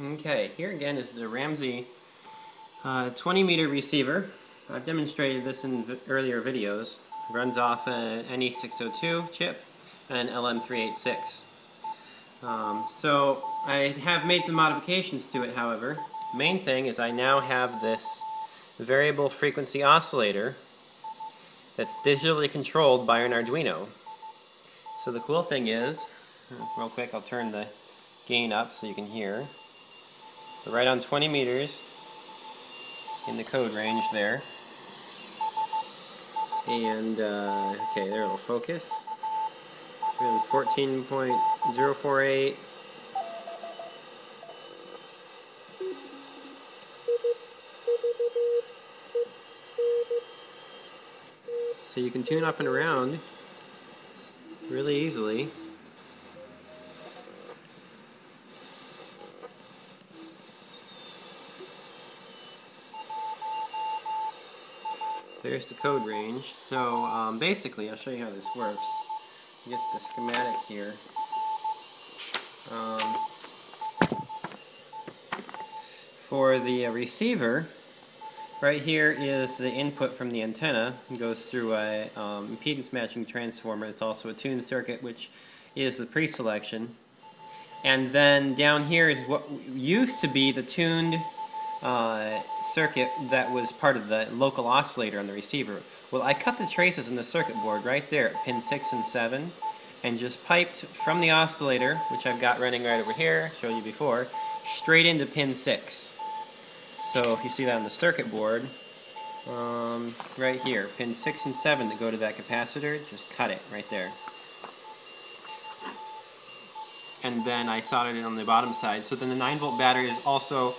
Okay, here again is the Ramsey uh, 20 meter receiver. I've demonstrated this in earlier videos. It runs off an NE602 chip and LM386. Um, so I have made some modifications to it however. Main thing is I now have this variable frequency oscillator that's digitally controlled by an Arduino. So the cool thing is, real quick I'll turn the gain up so you can hear. Right on 20 meters in the code range there. And, uh, okay, there it'll focus. We're in 14.048. So you can tune up and around really easily. There's the code range. So um, basically, I'll show you how this works. Get the schematic here. Um, for the uh, receiver, right here is the input from the antenna. It goes through a um, impedance matching transformer. It's also a tuned circuit, which is the pre-selection. And then down here is what used to be the tuned uh, circuit that was part of the local oscillator on the receiver. Well, I cut the traces in the circuit board right there pin 6 and 7 and just piped from the oscillator, which I've got running right over here, showed you before, straight into pin 6. So if you see that on the circuit board, um, right here, pin 6 and 7 that go to that capacitor, just cut it right there. And then I soldered it on the bottom side. So then the 9 volt battery is also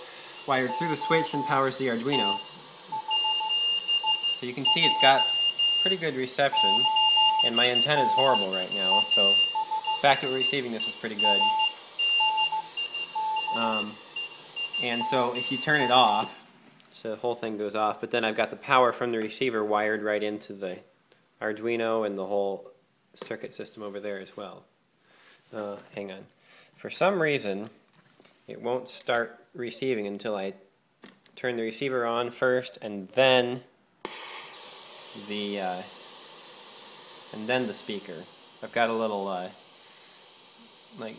wired through the switch and powers the Arduino. So you can see it's got pretty good reception, and my antenna is horrible right now, so the fact that we're receiving this is pretty good. Um, and so if you turn it off, so the whole thing goes off, but then I've got the power from the receiver wired right into the Arduino and the whole circuit system over there as well. Uh, hang on. For some reason, it won't start receiving until I turn the receiver on first and then the uh, and then the speaker. I've got a little uh, like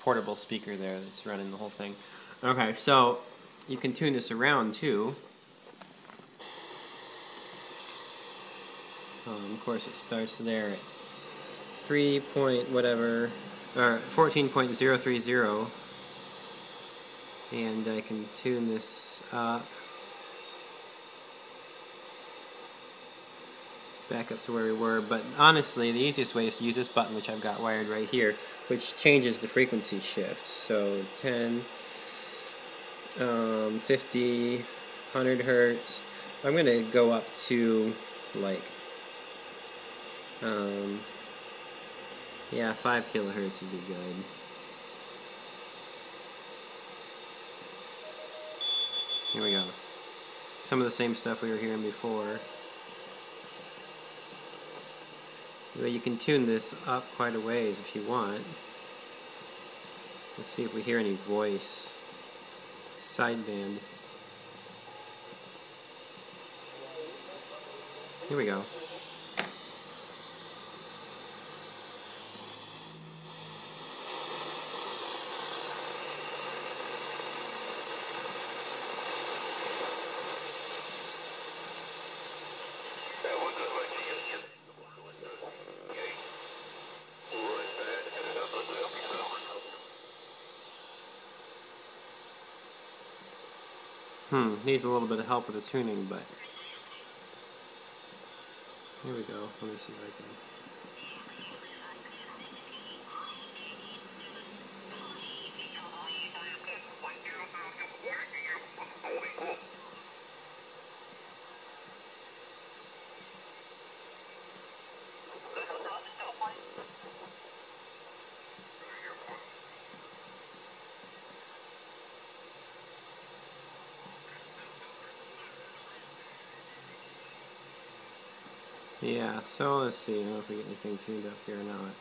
portable speaker there that's running the whole thing. Okay, so you can tune this around too. Um, of course, it starts there at 3 point whatever, or 14.030 and I can tune this up. Back up to where we were but honestly the easiest way is to use this button which I've got wired right here which changes the frequency shift. So 10 um, 50 100 hertz. I'm gonna go up to like um, yeah 5 kilohertz would be good Here we go. Some of the same stuff we were hearing before. But you can tune this up quite a ways if you want. Let's see if we hear any voice. Sideband. Here we go. Hmm, needs a little bit of help with the tuning, but here we go. Let me see if I can. Yeah, so let's see I don't know if we get anything tuned up here or not.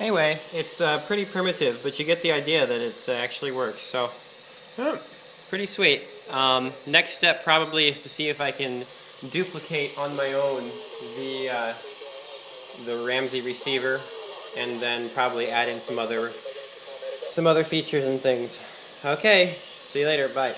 Anyway, it's uh, pretty primitive, but you get the idea that it uh, actually works. So, it's pretty sweet. Um, next step probably is to see if I can duplicate on my own the uh, the Ramsey receiver, and then probably add in some other some other features and things. Okay, see you later. Bye.